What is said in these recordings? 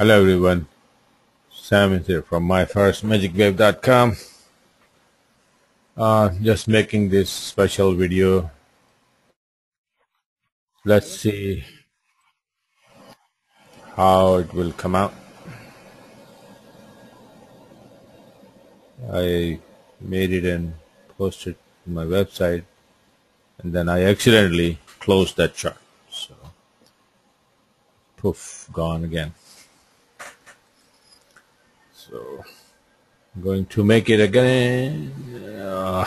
Hello everyone, Sam is here from myforexmagicwave.com. Uh, just making this special video. Let's see how it will come out. I made it and posted to my website and then I accidentally closed that chart. So, poof, gone again. So, I'm going to make it again. Uh,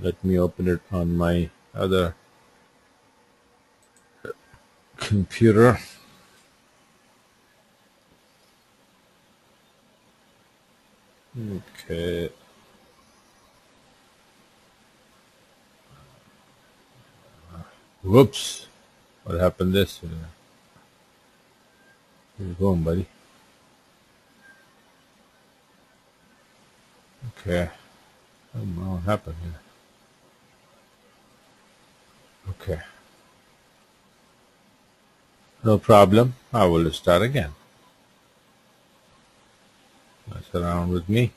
let me open it on my other computer. Okay. Whoops. What happened this? Here you going, buddy. Okay. I don't know what happened here. Okay. No problem. I will start again. Mess around with me.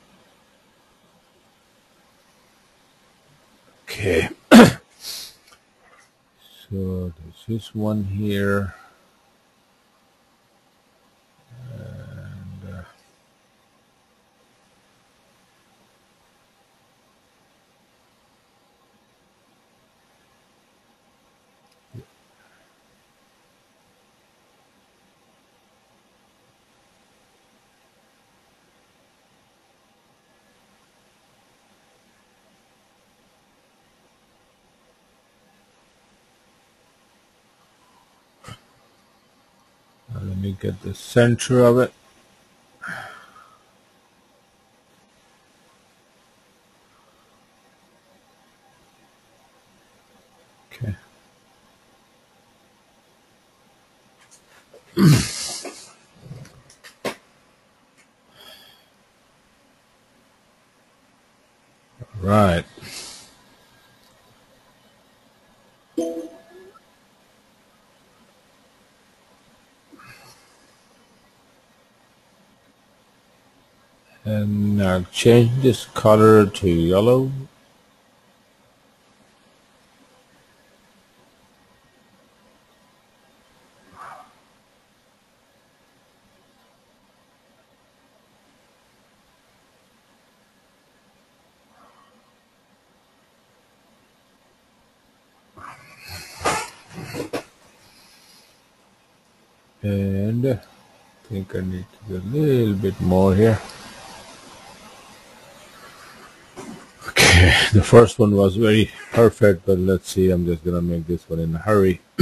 Okay. so there's this one here. Me get the center of it. Okay. Right. And I'll change this color to yellow. And I think I need to do a little bit more here. Okay, the first one was very perfect, but let's see, I'm just gonna make this one in a hurry.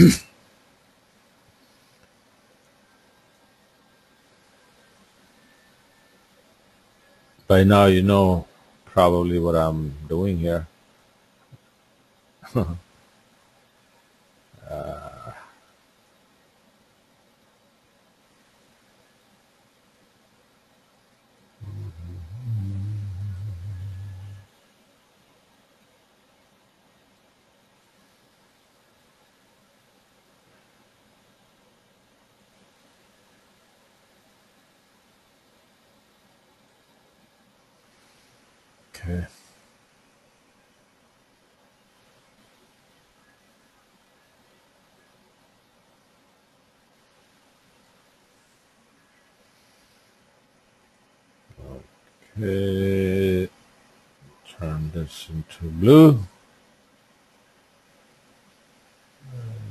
By now you know probably what I'm doing here. Uh, Okay. Turn this into blue.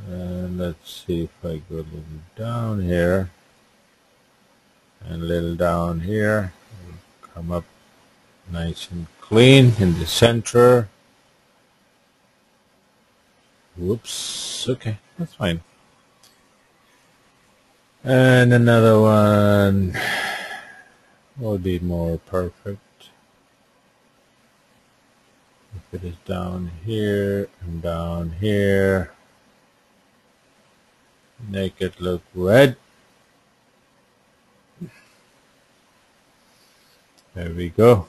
And let's see if I go a little down here and a little down here. Come up nice and clean in the center. Whoops. Okay, that's fine. And another one will be more perfect. If it is down here and down here, make it look red. There we go.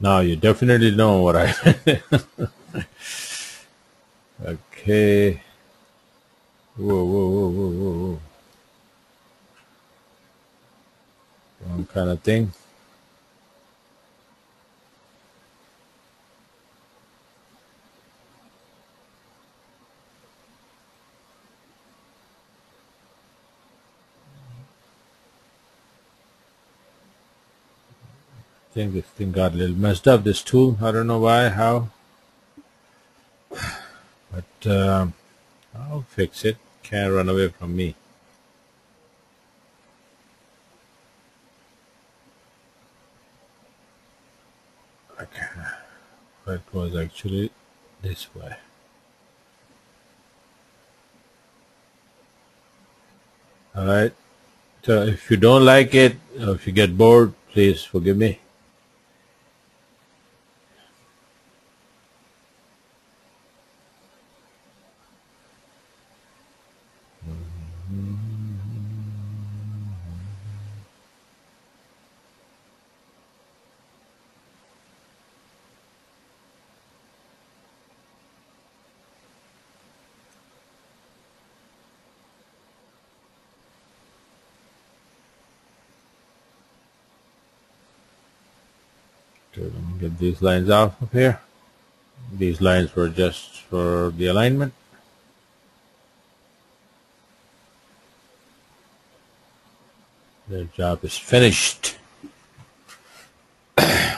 Now you definitely know what I Okay. Whoa, whoa, whoa, whoa, whoa, whoa. Wrong kind of thing. I think this thing got a little messed up, this tool. I don't know why, how. But um, I'll fix it. Can't run away from me. Okay. That was actually this way. Alright. So if you don't like it, or if you get bored, please forgive me. Okay, let me get these lines off of here. These lines were just for the alignment. Their job is finished.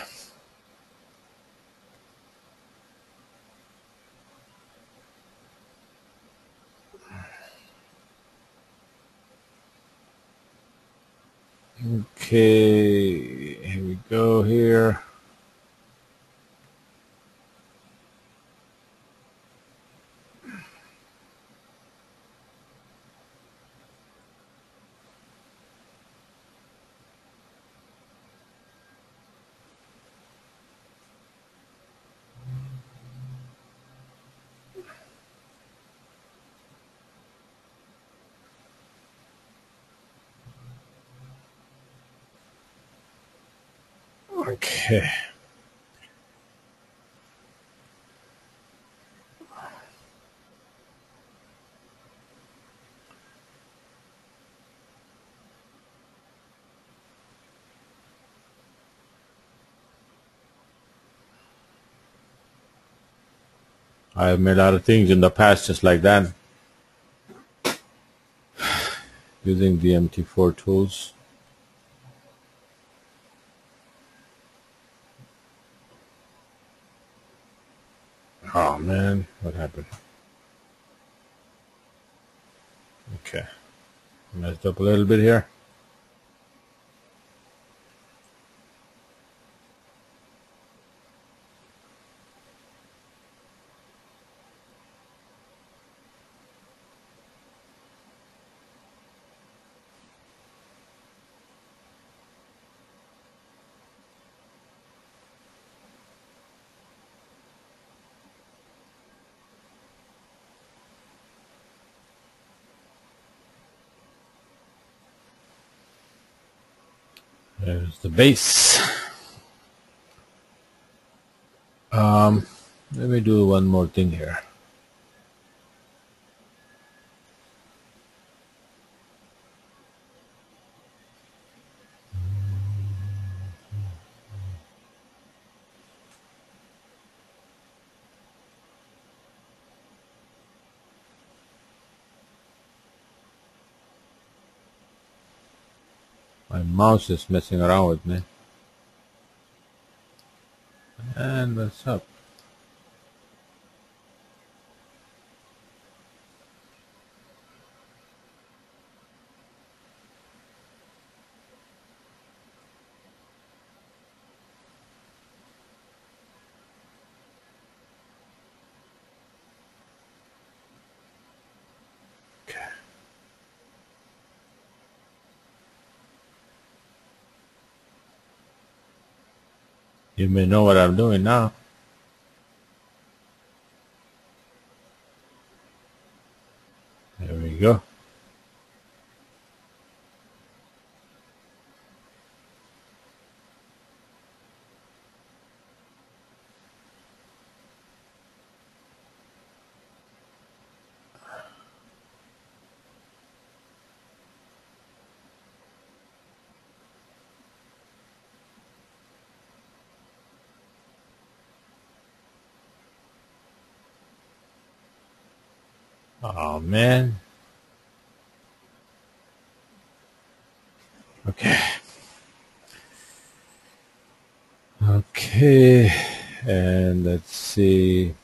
Okay, here we go here. Okay. I have made a lot of things in the past just like that. Using the MT4 tools. Oh man, what happened? Okay. Messed up a little bit here. There's the base. Um, let me do one more thing here. My mouse is messing around with me. And what's up? You may know what I'm doing now. There we go. Oh man. Okay. Okay, and let's see.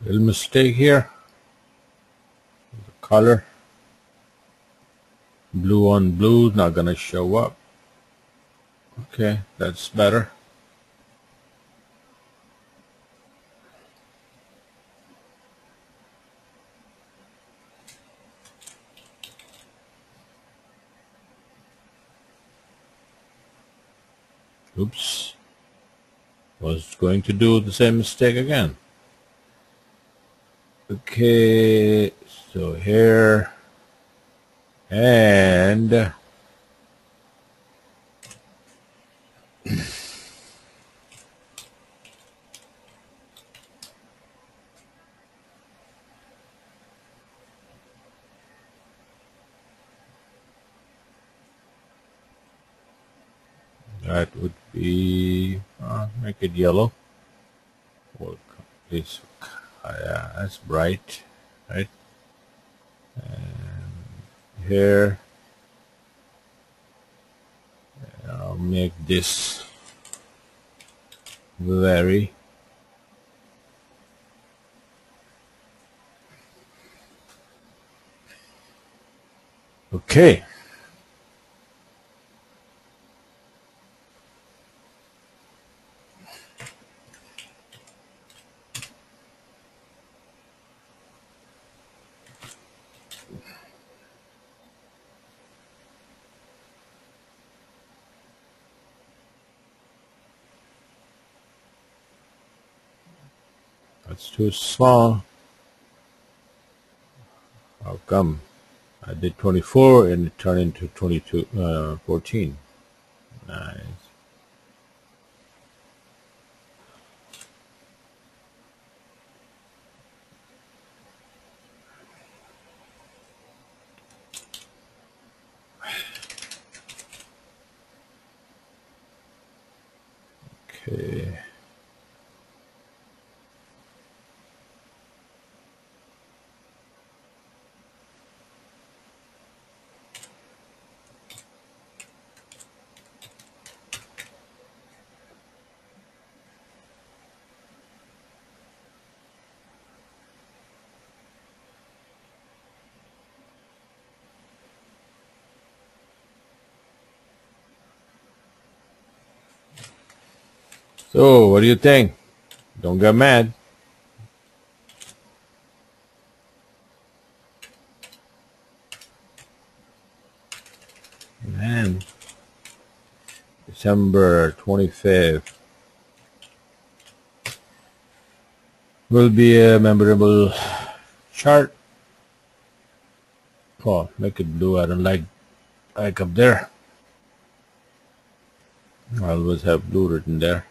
Little mistake here. The color. Blue on blue not gonna show up. Okay, that's better. Oops. Was going to do the same mistake again. Okay, so here and that would be uh, make it yellow. Welcome, uh, yeah, that's bright, right? And here, I'll make this very okay. That's too small. How come? I did 24 and it turned into 22, uh, 14. Nice. Okay. So, what do you think? Don't get mad. Man. December 25th will be a memorable chart. Oh, make it blue. I don't like like up there. I always have blue written there.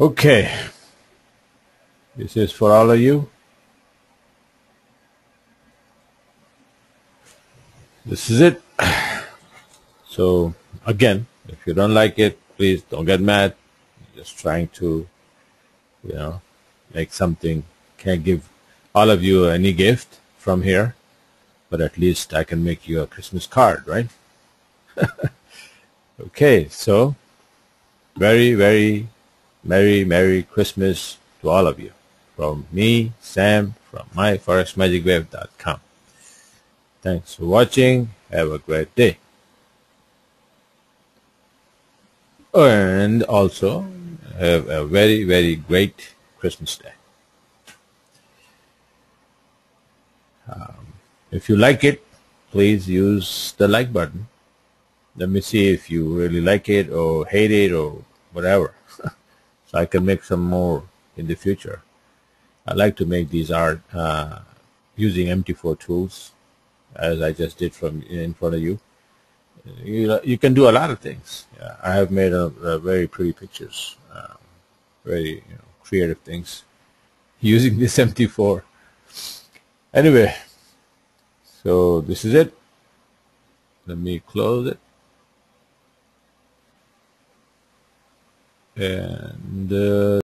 Okay. This is for all of you. This is it. So again, if you don't like it, please don't get mad. I'm just trying to, you know, make something. Can't give all of you any gift from here, but at least I can make you a Christmas card, right? okay, so very, very Merry, Merry Christmas to all of you. From me, Sam, from myforexmagicwave.com. Thanks for watching. Have a great day. And also, have a very, very great Christmas day. Um, if you like it, please use the like button. Let me see if you really like it or hate it or whatever. so I can make some more in the future. I like to make these art uh, using MT4 tools as I just did from in front of you. You, you can do a lot of things. Yeah, I have made a, a very pretty pictures, um, very you know, creative things using this MT4. Anyway, so this is it. Let me close it. And uh,